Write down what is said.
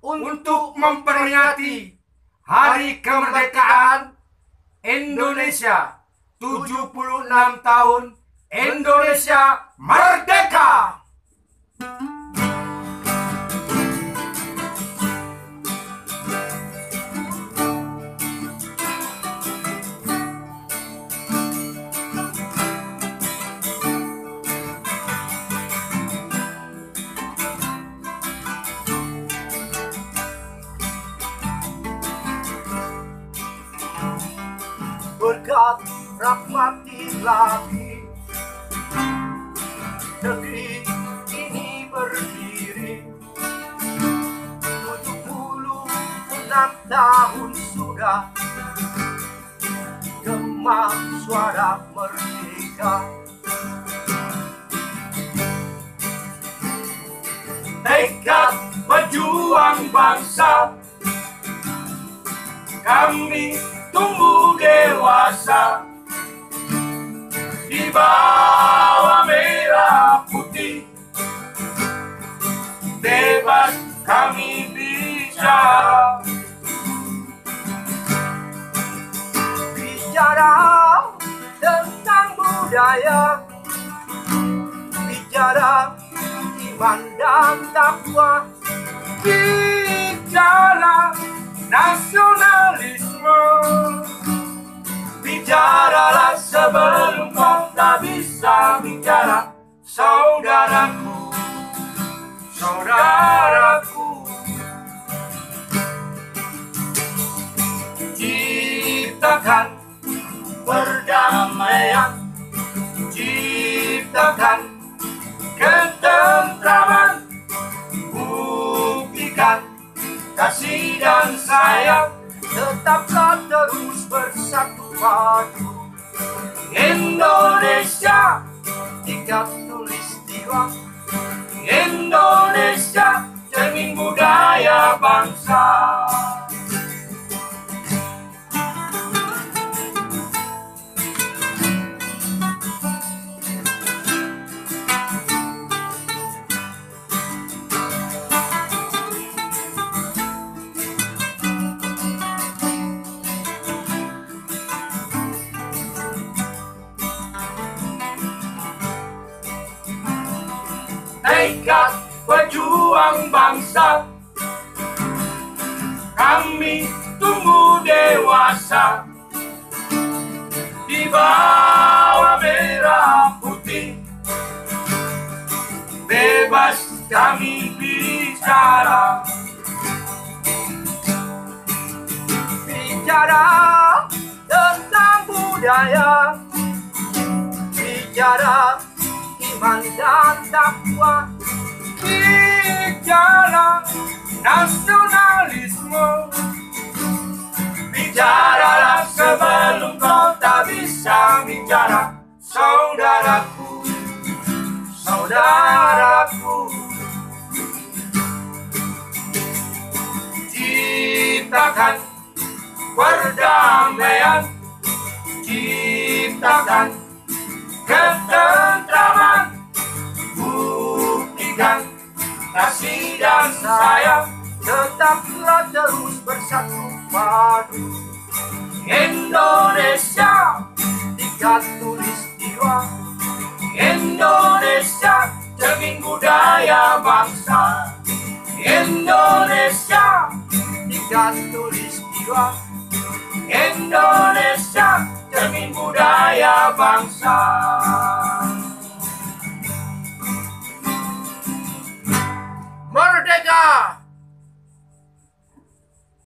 untuk memperingati Hari Kemerdekaan Indonesia 76 tahun Indonesia Merdeka. Berkat rahmat ilahi negeri ini berdiri 76 tahun sudah. Gema suara merdeka. Tekad pejuang bangsa. Kami dewasa. Di bawah merah putih Bebas kami bicara. Bicara tentang budaya. Bicara iman dan takwa. Bicara nasionalisme Bicaralah sebelum kau tak bisa bicara. Saudaraku, saudaraku. Ciptakan perdamaian. Ciptakan ketentraman. Buktikan kasih dan sayang tetaplah terus bersatu padu Indonesia tiga tulis jiwa Indonesia cermin budaya bangsa Tekad pejuang bangsa. Kami tumbuh dewasa. Di bawah merah putih. Bebas kami bicara. Bicara tentang budaya. Bicara iman dan takwa Bicara nasionalisme. Bicaralah sebelum kau tak bisa bicara Saudaraku, saudaraku. Ciptakan perdamaian Ciptakan ketentraman kasih dan sayang tetaplah terus bersatu padu. Indonesia tiga tulis jiwa. Indonesia cermin budaya bangsa. Indonesia tiga tulis jiwa. Indonesia cermin budaya bangsa